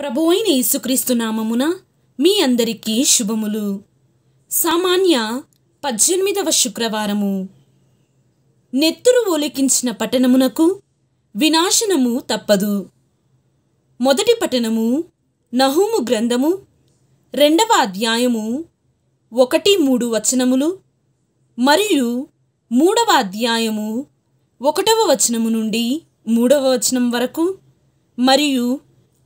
ప్రభు అయిన యేసుక్రీస్తు నామమున మీ అందరికీ శుభములు. సామాన్య పద్దెనిమిదవ శుక్రవారము. నెత్తురు ఒలికించిన పట్టణమునకు వినాశనము తప్పదు. మొదటి పట్టణము నహూము గ్రంథము రెండవ అధ్యాయము ఒకటి మూడు వచనములు మరియు మూడవ అధ్యాయము ఒకటవ వచనము నుండి మూడవ వచనం వరకు మరియు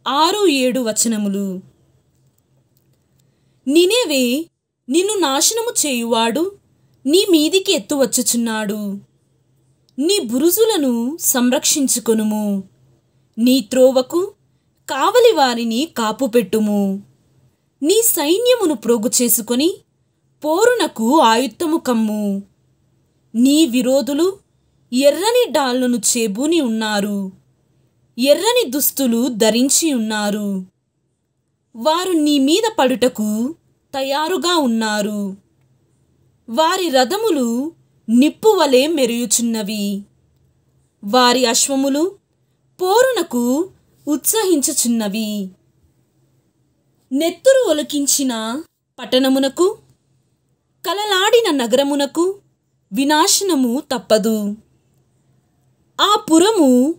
ఆరు ఏడు వచనములు. నినేవే నిన్ను నాశనము చేయువాడు నీ మీదికి ఎత్తు వచ్చుచున్నాడు నీ బురుజులను సంరక్షించుకొనుము. నీ త్రోవకు కావలి వారిని కాపుపెట్టుము. నీ సైన్యమును ప్రోగు చేసుకొని పోరునకు ఆయుత్తము కమ్ము. నీ విరోధులు ఎర్రని డాళ్ళను చేబూని ఉన్నారు. ఎర్రని దుస్తులు ధరించి ఉన్నారు. వారు నీ మీద పడుటకు తయారుగా ఉన్నారు. వారి రథములు నిప్పు వలె మెరుగుచున్నవి వారి అశ్వములు పోరునకు ఉత్సహించుచున్నవి. నెత్తురు ఒలికించిన పట్టణమునకు కలలాడిన నగరమునకు వినాశనము తప్పదు. ఆ పురము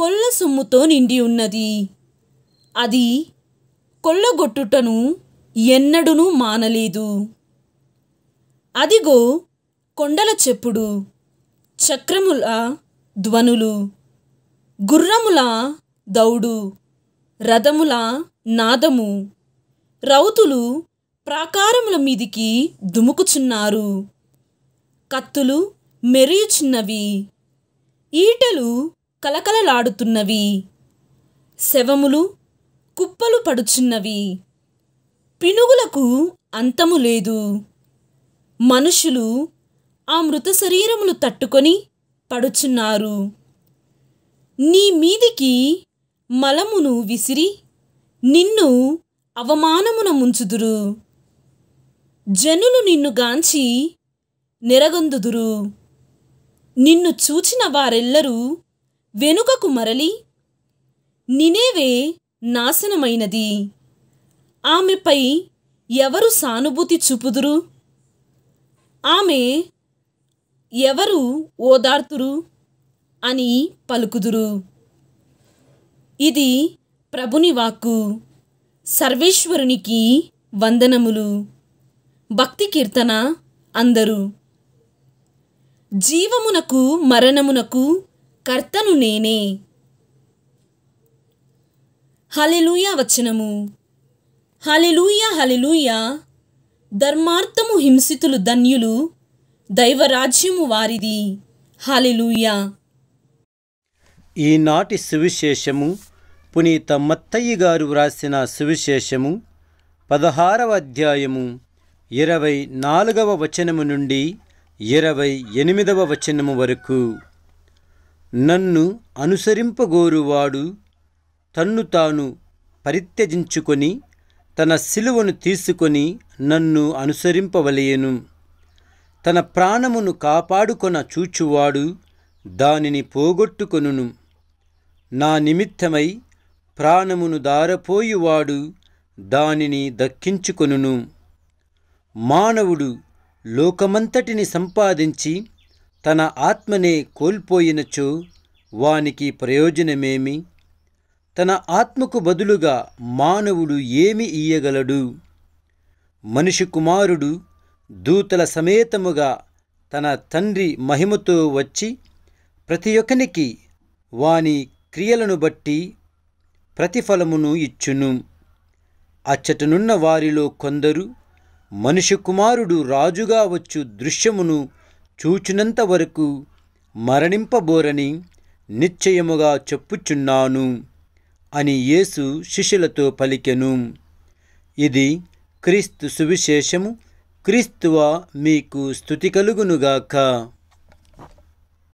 కొల్ల సొమ్ముతో నిండి ఉన్నది. అది కొల్లగొట్టుటను ఎన్నడునూ మానలేదు. అదిగో కొండల చెప్పుడు చక్రముల ధ్వనులు గుర్రముల దౌడు రథముల నాదము. రౌతులు ప్రాకారముల మీదికి దుముకుచున్నారు. కత్తులు మెరియుచున్నవి. ఈటలు కలకలలాడుతున్నవి శవములు కుప్పలు పడుచున్నవి. పినుగులకు అంతము లేదు. మనుషులు ఆ మృత శరీరములు తట్టుకొని పడుచున్నారు. నీ మీదికి మలమును విసిరి నిన్ను అవమానమున ముంచుదురు. జనులు నిన్ను గాంచి నెరగొందుదురు. నిన్ను చూచిన వారెల్లరూ వెనుకకు మరలి నినేవే నాశనమైనది? ఆమెపై ఎవరు సానుభూతి చూపుదురు? ఆమె ఎవరు ఓదార్తురు? అని పలుకుదురు. ఇది ప్రభుని వాక్కు సర్వేశ్వరునికి వందనములు. భక్తి కీర్తన అందరూ. జీవమునకు మరణమునకు కర్తను నేనే. హలెలూయా వచనము. Hallelujah hallelujah. ధర్మార్థము హింసితులు ధన్యులు దైవరాజ్యము వారిది. హలెలూయా. ఈనాటి సువిశేషము పునీత మత్తయ్య గారు వ్రాసిన సువిశేషము పదహారవ అధ్యాయము ఇరవై నాలుగవ వచనము నుండి ఇరవై ఎనిమిదవ వచనము వరకు. నన్ను అనుసరింపగోరువాడు. తన్ను తాను పరిత్యజించుకొని తన సిలువను తీసుకొని నన్ను అనుసరింపవలయను తన ప్రాణమును కాపాడుకొన చూచువాడు దానిని పోగొట్టుకొనును. నా నిమిత్తమై ప్రాణమును దారపోయువాడు దానిని దక్కించుకొనును. మానవుడు లోకమంతటిని సంపాదించి తన ఆత్మనే కోల్పోయినచో వానికి ప్రయోజనమేమి? తన ఆత్మకు బదులుగా మానవుడు ఏమి ఇయ్యగలడు? మనిషి కుమారుడు దూతల సమేతముగా తన తండ్రి మహిమతో వచ్చి ప్రతి ఒక్కనికి వాని క్రియలను బట్టి ప్రతిఫలమును ఇచ్చును. అచ్చటనున్న వారిలో కొందరు మనిషి కుమారుడు రాజుగా వచ్చు దృశ్యమును చూచినంత వరకు మరణింపబోరని నిశ్చయముగా చెప్పుచున్నాను అని యేసు శిష్యులతో పలికెను. ఇది క్రీస్తు సువిశేషము. క్రీస్తువ మీకు స్థుతి కలుగునుగాక.